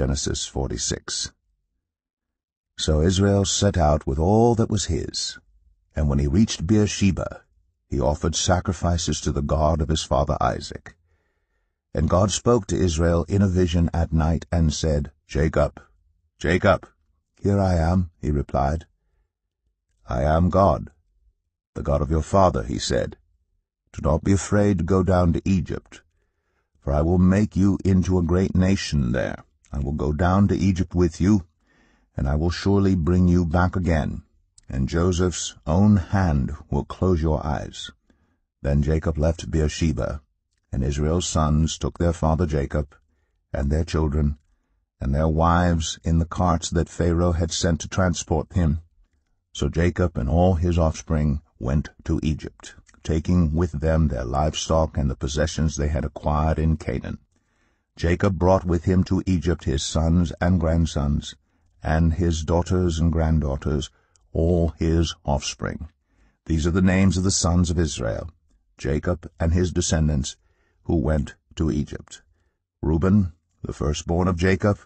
Genesis 46 So Israel set out with all that was his, and when he reached Beersheba, he offered sacrifices to the God of his father Isaac. And God spoke to Israel in a vision at night and said, Jacob, Jacob. Here I am, he replied. I am God, the God of your father, he said. Do not be afraid to go down to Egypt, for I will make you into a great nation there. I will go down to Egypt with you, and I will surely bring you back again, and Joseph's own hand will close your eyes. Then Jacob left Beersheba, and Israel's sons took their father Jacob, and their children, and their wives in the carts that Pharaoh had sent to transport him. So Jacob and all his offspring went to Egypt, taking with them their livestock and the possessions they had acquired in Canaan. Jacob brought with him to Egypt his sons and grandsons, and his daughters and granddaughters, all his offspring. These are the names of the sons of Israel, Jacob and his descendants, who went to Egypt. Reuben, the firstborn of Jacob,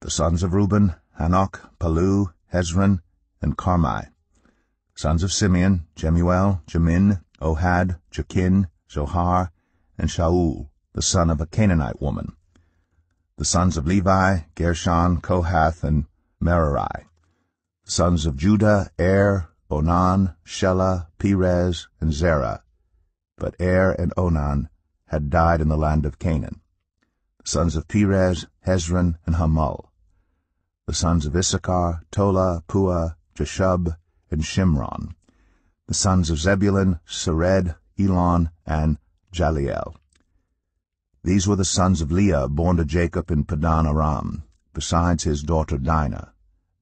the sons of Reuben, Hanoch, Pallu, Hezron, and Carmi. Sons of Simeon, Jemuel, Jamin, Ohad, Jachin, Zohar, and Shaul, the son of a Canaanite woman. The sons of Levi, Gershon, Kohath, and Merari. The sons of Judah, Er, Onan, Shelah, Perez, and Zerah. But Er and Onan had died in the land of Canaan. The sons of Perez, Hezron, and Hamul. The sons of Issachar, Tola, Pua, Jashub, and Shimron. The sons of Zebulun, Sered, Elon, and Jahleel. These were the sons of Leah, born to Jacob in Padan Aram, besides his daughter Dinah.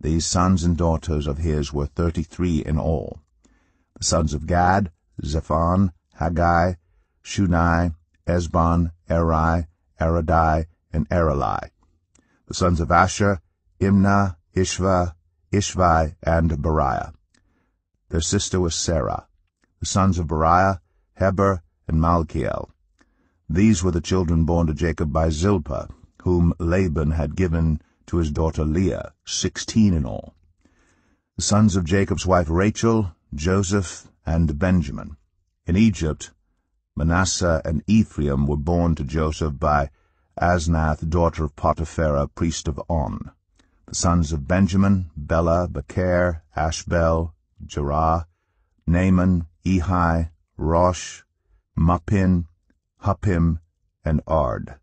These sons and daughters of his were thirty-three in all. The sons of Gad, Zephon, Haggai, Shunai, Esbon, Eri, Aradai, and Areli. The sons of Asher, Imnah, Ishva, Ishvi, and Beriah. Their sister was Sarah. The sons of Beriah, Heber, and Malchiel. These were the children born to Jacob by Zilpah, whom Laban had given to his daughter Leah, sixteen in all. The sons of Jacob's wife Rachel, Joseph, and Benjamin. In Egypt, Manasseh and Ephraim were born to Joseph by Asenath, daughter of Potiphera, priest of On. The sons of Benjamin, Bela, Becher, Ashbel, Gera, Naaman, Ehi, Rosh, Muppim, Huppim, and Ard.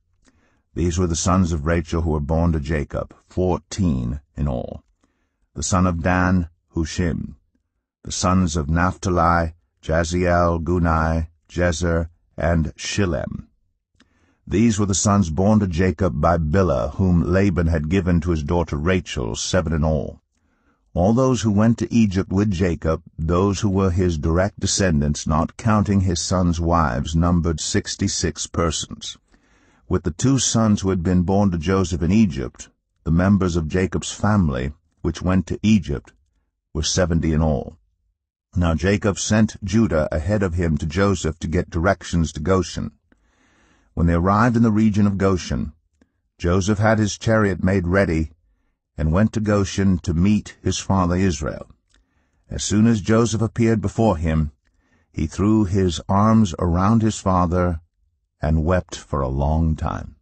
These were the sons of Rachel who were born to Jacob, fourteen in all. The son of Dan, Hushim. The sons of Naphtali, Jahziel, Guni, Jezer, and Shillem. These were the sons born to Jacob by Bilhah, whom Laban had given to his daughter Rachel, seven in all. All those who went to Egypt with Jacob, those who were his direct descendants, not counting his sons' wives, numbered sixty-six persons. With the two sons who had been born to Joseph in Egypt, the members of Jacob's family, which went to Egypt, were seventy in all. Now Jacob sent Judah ahead of him to Joseph to get directions to Goshen. When they arrived in the region of Goshen, Joseph had his chariot made ready and went to Goshen to meet his father Israel. As soon as Joseph appeared before him, he threw his arms around his father and wept for a long time.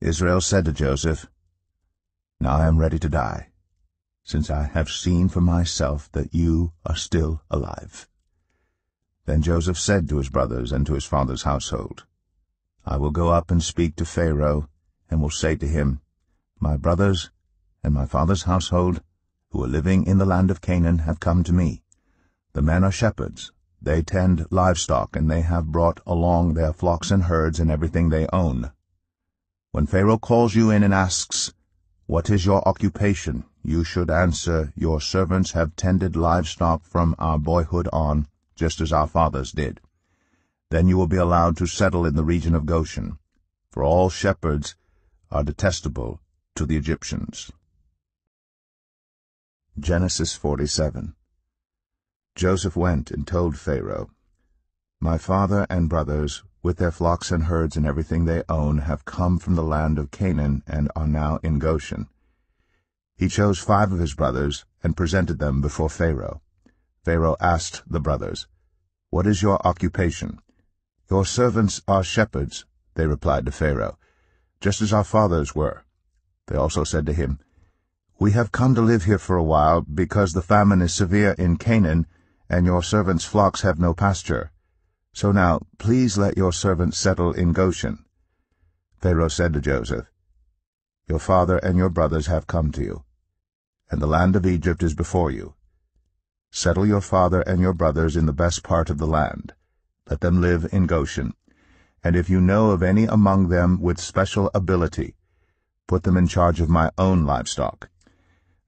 Israel said to Joseph, Now I am ready to die since I have seen for myself that you are still alive. Then Joseph said to his brothers and to his father's household, I will go up and speak to Pharaoh, and will say to him, My brothers and my father's household, who are living in the land of Canaan, have come to me. The men are shepherds. They tend livestock, and they have brought along their flocks and herds and everything they own. When Pharaoh calls you in and asks, What is your occupation? you should answer, Your servants have tended livestock from our boyhood on, just as our fathers did. Then you will be allowed to settle in the region of Goshen, for all shepherds are detestable to the Egyptians. Genesis 47 Joseph went and told Pharaoh, My father and brothers with their flocks and herds and everything they own, have come from the land of Canaan and are now in Goshen. He chose five of his brothers and presented them before Pharaoh. Pharaoh asked the brothers, What is your occupation? Your servants are shepherds, they replied to Pharaoh, just as our fathers were. They also said to him, We have come to live here for a while, because the famine is severe in Canaan, and your servants' flocks have no pasture. So now, please let your servants settle in Goshen. Pharaoh said to Joseph, Your father and your brothers have come to you, and the land of Egypt is before you. Settle your father and your brothers in the best part of the land. Let them live in Goshen. And if you know of any among them with special ability, put them in charge of my own livestock.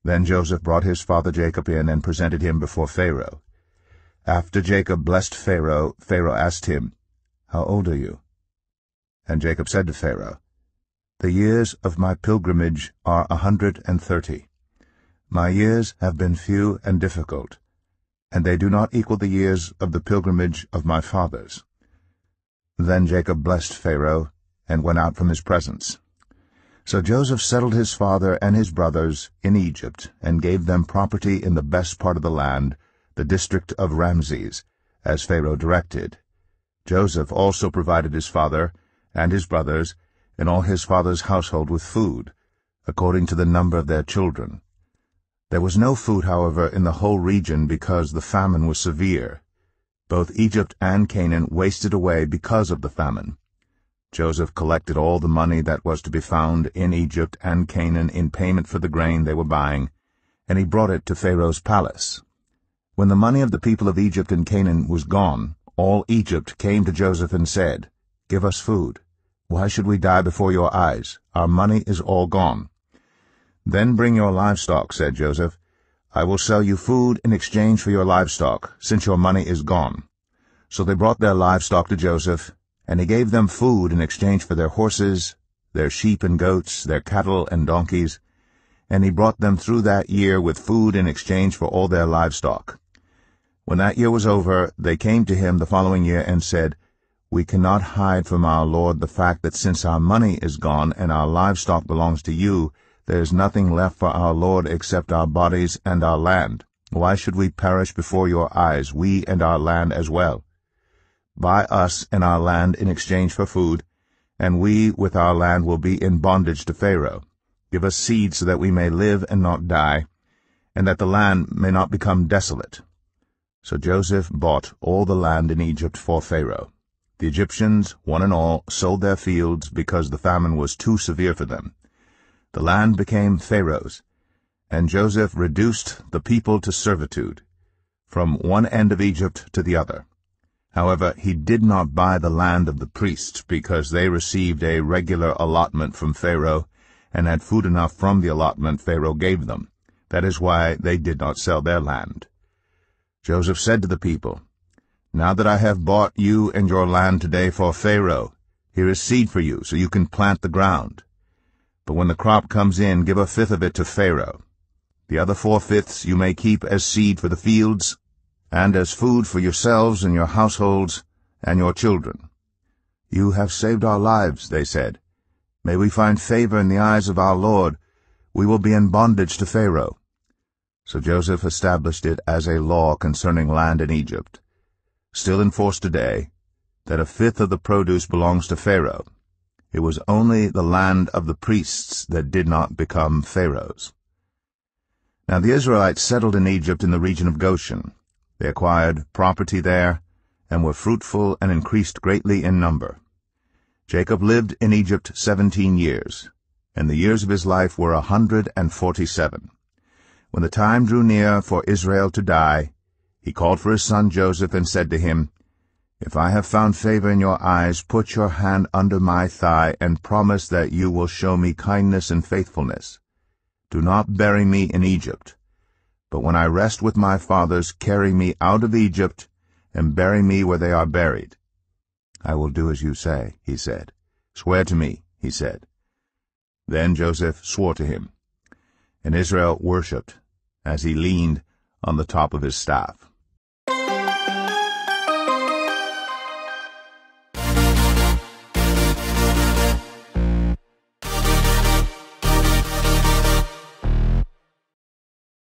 Then Joseph brought his father Jacob in and presented him before Pharaoh. After Jacob blessed Pharaoh, Pharaoh asked him, How old are you? And Jacob said to Pharaoh, The years of my pilgrimage are a hundred and thirty. My years have been few and difficult, and they do not equal the years of the pilgrimage of my fathers. Then Jacob blessed Pharaoh, and went out from his presence. So Joseph settled his father and his brothers in Egypt, and gave them property in the best part of the land, the district of Ramses, as Pharaoh directed. Joseph also provided his father and his brothers and all his father's household with food, according to the number of their children. There was no food, however, in the whole region because the famine was severe. Both Egypt and Canaan wasted away because of the famine. Joseph collected all the money that was to be found in Egypt and Canaan in payment for the grain they were buying, and he brought it to Pharaoh's palace. When the money of the people of Egypt and Canaan was gone, all Egypt came to Joseph and said, Give us food. Why should we die before your eyes? Our money is all gone. Then bring your livestock, said Joseph. I will sell you food in exchange for your livestock, since your money is gone. So they brought their livestock to Joseph, and he gave them food in exchange for their horses, their sheep and goats, their cattle and donkeys, and he brought them through that year with food in exchange for all their livestock. When that year was over, they came to him the following year and said, We cannot hide from our Lord the fact that since our money is gone and our livestock belongs to you, there is nothing left for our Lord except our bodies and our land. Why should we perish before your eyes, we and our land as well? Buy us and our land in exchange for food, and we with our land will be in bondage to Pharaoh. Give us seed so that we may live and not die, and that the land may not become desolate. So Joseph bought all the land in Egypt for Pharaoh. The Egyptians, one and all, sold their fields because the famine was too severe for them. The land became Pharaoh's, and Joseph reduced the people to servitude, from one end of Egypt to the other. However, he did not buy the land of the priests, because they received a regular allotment from Pharaoh, and had food enough from the allotment Pharaoh gave them. That is why they did not sell their land. Joseph said to the people, Now that I have bought you and your land today for Pharaoh, here is seed for you, so you can plant the ground. But when the crop comes in, give a fifth of it to Pharaoh. The other four-fifths you may keep as seed for the fields, and as food for yourselves and your households and your children. You have saved our lives, they said. May we find favor in the eyes of our Lord. We will be in bondage to Pharaoh. So Joseph established it as a law concerning land in Egypt, still in force today, that a fifth of the produce belongs to Pharaoh, it was only the land of the priests that did not become Pharaoh's. Now the Israelites settled in Egypt in the region of Goshen. They acquired property there, and were fruitful and increased greatly in number. Jacob lived in Egypt seventeen years, and the years of his life were a hundred and forty-seven. When the time drew near for Israel to die, he called for his son Joseph and said to him, if I have found favor in your eyes, put your hand under my thigh, and promise that you will show me kindness and faithfulness. Do not bury me in Egypt. But when I rest with my fathers, carry me out of Egypt, and bury me where they are buried. I will do as you say, he said. Swear to me, he said. Then Joseph swore to him. And Israel worshipped, as he leaned on the top of his staff.